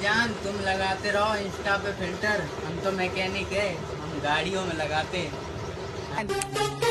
जान, तुम लगाते रहो इंस्टा पे फ़िल्टर। हम तो मैकेनिक है, हम गाड़ियों में लगाते हैं।